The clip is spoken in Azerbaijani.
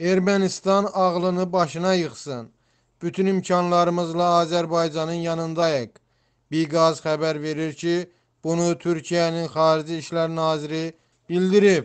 Ermənistan ağlını başına yıxsın. Bütün imkanlarımızla Azərbaycanın yanındayıq. Biqaz xəbər verir ki, bunu Türkiyənin Xarici İşlər Naziri bildirib.